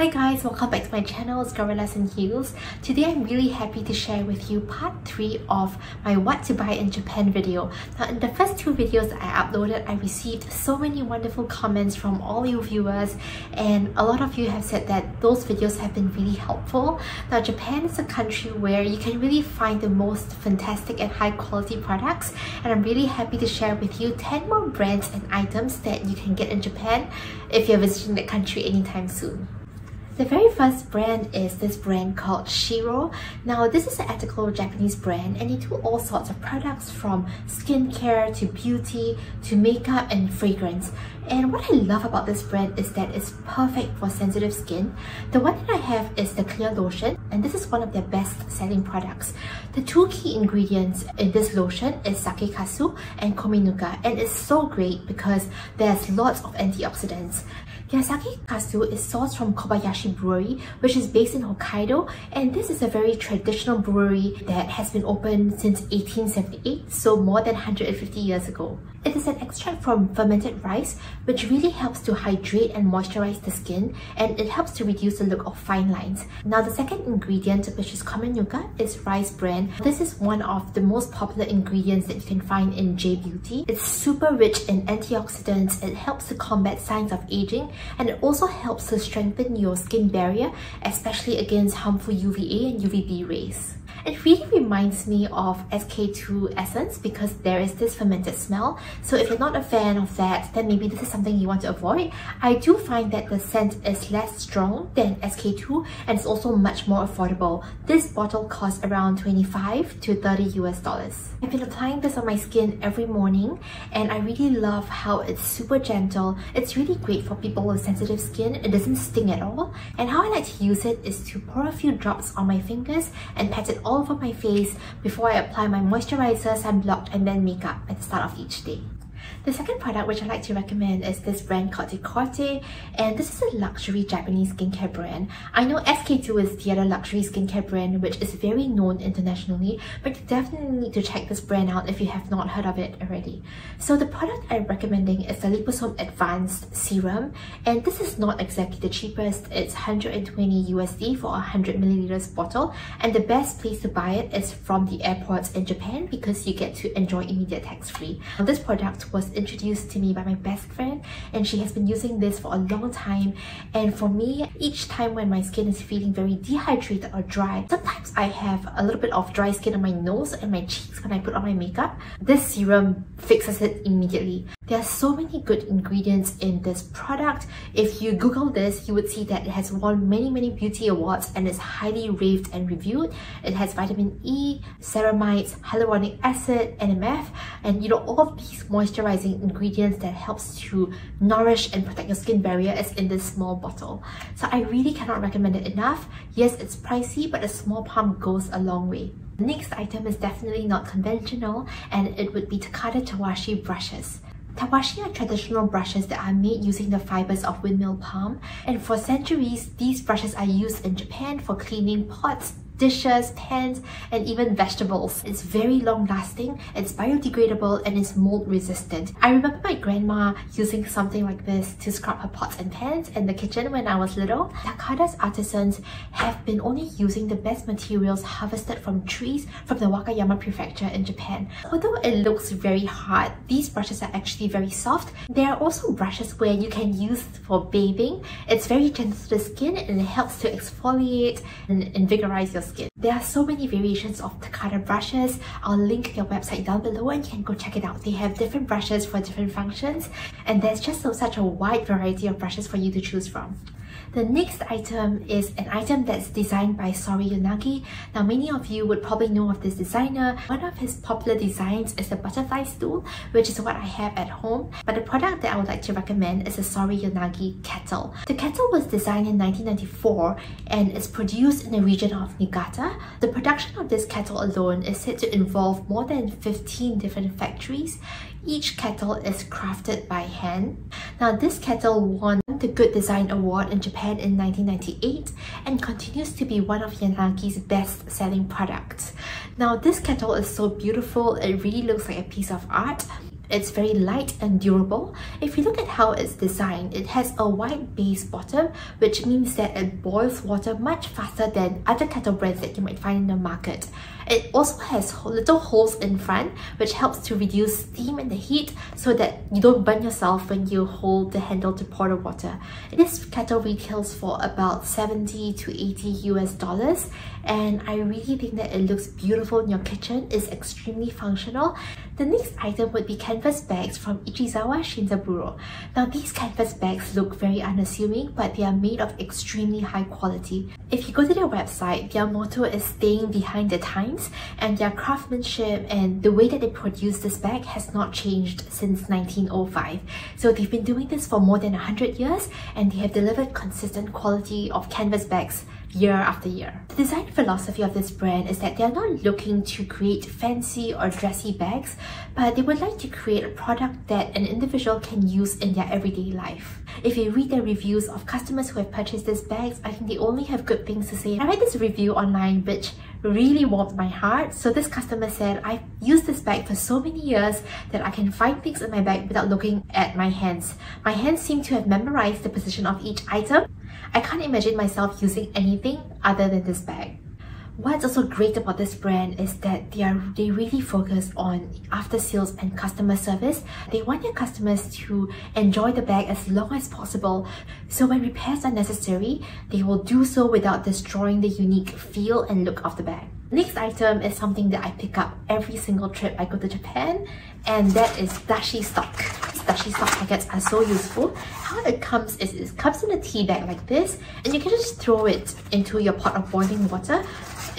Hi guys, welcome back to my channel, it's and Heels. Today I'm really happy to share with you part 3 of my what to buy in Japan video. Now in the first two videos I uploaded, I received so many wonderful comments from all you viewers and a lot of you have said that those videos have been really helpful. Now Japan is a country where you can really find the most fantastic and high quality products and I'm really happy to share with you 10 more brands and items that you can get in Japan if you're visiting the country anytime soon. The very first brand is this brand called Shiro. Now this is an ethical Japanese brand and they do all sorts of products from skincare to beauty to makeup and fragrance. And what I love about this brand is that it's perfect for sensitive skin. The one that I have is the clear lotion and this is one of their best selling products. The two key ingredients in this lotion is sake kasu and komenuka and it's so great because there's lots of antioxidants. Yasaki Kasu is sourced from Kobayashi Brewery, which is based in Hokkaido, and this is a very traditional brewery that has been open since 1878, so more than 150 years ago. It is an extract from fermented rice, which really helps to hydrate and moisturize the skin, and it helps to reduce the look of fine lines. Now, the second ingredient, which is Komenuka, is rice bran. This is one of the most popular ingredients that you can find in J Beauty. It's super rich in antioxidants, it helps to combat signs of aging, and it also helps to strengthen your skin barrier, especially against harmful UVA and UVB rays. It really reminds me of SK-II Essence because there is this fermented smell. So if you're not a fan of that, then maybe this is something you want to avoid. I do find that the scent is less strong than SK-II and it's also much more affordable. This bottle costs around 25 to 30 US dollars. I've been applying this on my skin every morning and I really love how it's super gentle. It's really great for people with sensitive skin. It doesn't sting at all. And how I like to use it is to pour a few drops on my fingers and pat it all over my face before I apply my moisturizer, sunblock and then makeup at the start of each day. The second product which I like to recommend is this brand called Decorte and this is a luxury Japanese skincare brand. I know SK-II is the other luxury skincare brand which is very known internationally but you definitely need to check this brand out if you have not heard of it already. So the product I'm recommending is the Liposome Advanced Serum and this is not exactly the cheapest. It's 120 USD for a 100 milliliters bottle and the best place to buy it is from the airports in Japan because you get to enjoy immediate tax free. This product was introduced to me by my best friend and she has been using this for a long time. And for me each time when my skin is feeling very dehydrated or dry sometimes I have a little bit of dry skin on my nose and my cheeks when I put on my makeup. This serum fixes it immediately there are so many good ingredients in this product. If you Google this, you would see that it has won many, many beauty awards and is highly raved and reviewed. It has vitamin E, ceramides, hyaluronic acid, NMF, and you know, all of these moisturizing ingredients that helps to nourish and protect your skin barrier is in this small bottle. So I really cannot recommend it enough. Yes, it's pricey, but a small pump goes a long way. The next item is definitely not conventional and it would be Takata Tawashi brushes. Tawashi are traditional brushes that are made using the fibers of windmill palm and for centuries these brushes are used in Japan for cleaning pots, dishes, pans, and even vegetables. It's very long lasting, it's biodegradable, and it's mold resistant. I remember my grandma using something like this to scrub her pots and pans in the kitchen when I was little. Takada's artisans have been only using the best materials harvested from trees from the Wakayama prefecture in Japan. Although it looks very hard, these brushes are actually very soft. There are also brushes where you can use for bathing. It's very gentle to the skin and it helps to exfoliate and invigorize your skin. There are so many variations of Takata brushes. I'll link their website down below and you can go check it out. They have different brushes for different functions and there's just so, such a wide variety of brushes for you to choose from. The next item is an item that's designed by Sori Yanagi. Now many of you would probably know of this designer. One of his popular designs is the butterfly stool, which is what I have at home. But the product that I would like to recommend is the Sori Yanagi kettle. The kettle was designed in 1994 and is produced in the region of Niigata. The production of this kettle alone is said to involve more than 15 different factories. Each kettle is crafted by hand. Now this kettle won the Good Design Award in Japan in 1998 and continues to be one of Yanagi's best-selling products. Now this kettle is so beautiful, it really looks like a piece of art It's very light and durable. If you look at how it's designed, it has a wide base bottom, which means that it boils water much faster than other kettle brands that you might find in the market. It also has little holes in front, which helps to reduce steam and the heat so that you don't burn yourself when you hold the handle to pour the water. This kettle retails for about 70 to 80 US dollars and I really think that it looks beautiful in your kitchen. It's extremely functional. The next item would be canvas bags from Ichizawa Shinzaburo. Now these canvas bags look very unassuming but they are made of extremely high quality. If you go to their website, their motto is staying behind the times and their craftsmanship and the way that they produce this bag has not changed since 1905. So they've been doing this for more than 100 years and they have delivered consistent quality of canvas bags year after year. The design philosophy of this brand is that they're not looking to create fancy or dressy bags, but they would like to create a product that an individual can use in their everyday life. If you read the reviews of customers who have purchased these bags, I think they only have good things to say. I read this review online which really warmed my heart. So this customer said, I've used this bag for so many years that I can find things in my bag without looking at my hands. My hands seem to have memorized the position of each item I can't imagine myself using anything other than this bag. What's also great about this brand is that they are they really focus on after sales and customer service. They want their customers to enjoy the bag as long as possible. So when repairs are necessary, they will do so without destroying the unique feel and look of the bag. Next item is something that I pick up every single trip I go to Japan and that is dashi stock. Dashi stock packets are so useful. How it comes is it comes in a tea bag like this and you can just throw it into your pot of boiling water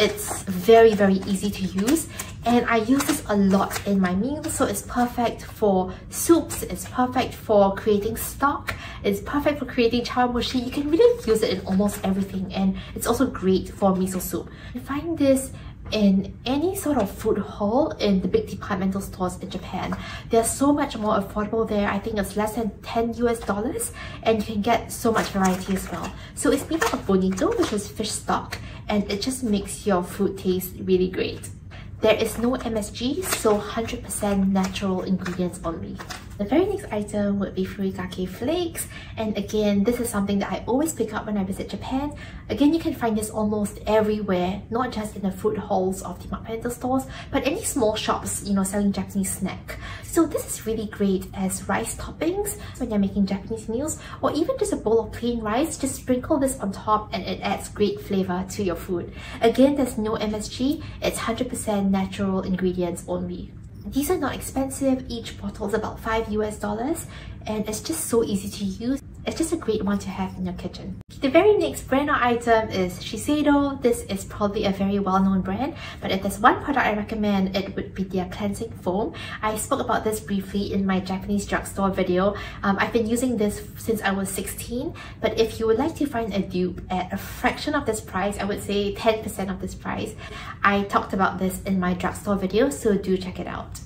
it's very, very easy to use and I use this a lot in my meals so it's perfect for soups, it's perfect for creating stock, it's perfect for creating chawanmushi. You can really use it in almost everything and it's also great for miso soup. I find this in any sort of food hall in the big departmental stores in Japan. They're so much more affordable there. I think it's less than 10 US dollars and you can get so much variety as well. So it's made of bonito, which is fish stock, and it just makes your food taste really great. There is no MSG, so 100% natural ingredients only. The very next item would be furikake flakes and again this is something that I always pick up when I visit Japan. Again you can find this almost everywhere not just in the food halls of the departmental stores but any small shops you know selling Japanese snack. So this is really great as rice toppings when you're making Japanese meals or even just a bowl of plain rice just sprinkle this on top and it adds great flavor to your food. Again there's no MSG, it's 100% natural ingredients only. These are not expensive, each bottle is about 5 US dollars and it's just so easy to use. It's just a great one to have in your kitchen. The very next brand or item is Shiseido. This is probably a very well-known brand, but if there's one product I recommend, it would be their cleansing foam. I spoke about this briefly in my Japanese drugstore video. Um, I've been using this since I was 16, but if you would like to find a dupe at a fraction of this price, I would say 10% of this price, I talked about this in my drugstore video, so do check it out.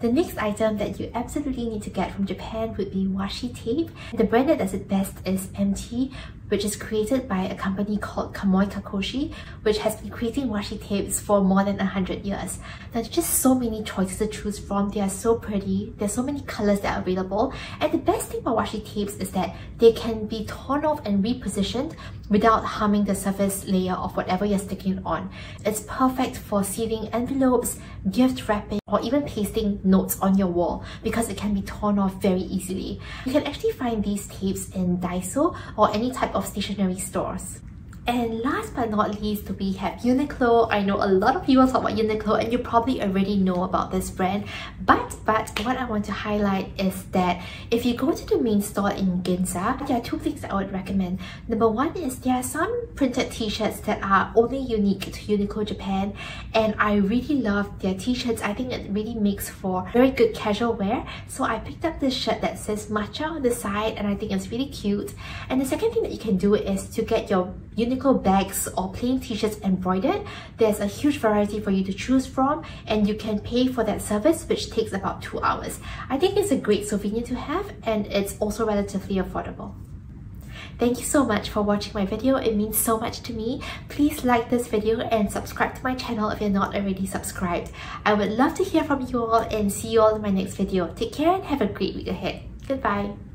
The next item that you absolutely need to get from Japan would be washi tape. The brand that does it best is MT, which is created by a company called Kamoi Kakoshi, which has been creating washi tapes for more than 100 years. There's just so many choices to choose from. They are so pretty. There's so many colors that are available. And the best thing about washi tapes is that they can be torn off and repositioned without harming the surface layer of whatever you're sticking it on. It's perfect for sealing envelopes, gift wrapping, or even pasting notes on your wall because it can be torn off very easily. You can actually find these tapes in Daiso or any type of of stationery stores. And last but not least, we have Uniqlo. I know a lot of people talk about Uniqlo and you probably already know about this brand. But, but what I want to highlight is that if you go to the main store in Ginza, there are two things I would recommend. Number one is there are some printed t-shirts that are only unique to Uniqlo Japan and I really love their t-shirts. I think it really makes for very good casual wear. So I picked up this shirt that says matcha on the side and I think it's really cute. And the second thing that you can do is to get your Uniqlo bags or plain t-shirts embroidered. There's a huge variety for you to choose from and you can pay for that service which takes about two hours. I think it's a great souvenir to have and it's also relatively affordable. Thank you so much for watching my video. It means so much to me. Please like this video and subscribe to my channel if you're not already subscribed. I would love to hear from you all and see you all in my next video. Take care and have a great week ahead. Goodbye.